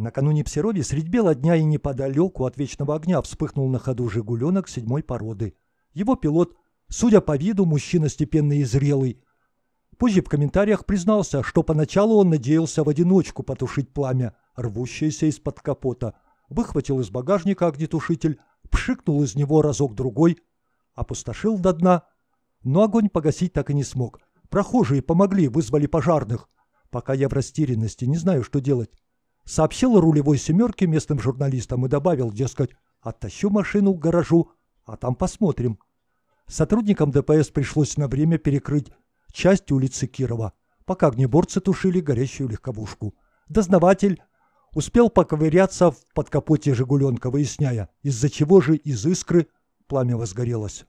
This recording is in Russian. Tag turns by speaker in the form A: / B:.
A: Накануне в Серове средь бела дня и неподалеку от вечного огня вспыхнул на ходу «Жигуленок» седьмой породы. Его пилот, судя по виду, мужчина степенный и зрелый. Позже в комментариях признался, что поначалу он надеялся в одиночку потушить пламя, рвущееся из-под капота. Выхватил из багажника огнетушитель, пшикнул из него разок-другой, опустошил до дна. Но огонь погасить так и не смог. Прохожие помогли, вызвали пожарных. Пока я в растерянности, не знаю, что делать. Сообщил рулевой семерке местным журналистам и добавил, дескать, оттащу машину к гаражу, а там посмотрим. Сотрудникам ДПС пришлось на время перекрыть часть улицы Кирова, пока огнеборцы тушили горящую легковушку. Дознаватель успел поковыряться в подкапоте «Жигуленка», выясняя, из-за чего же из искры пламя возгорелось.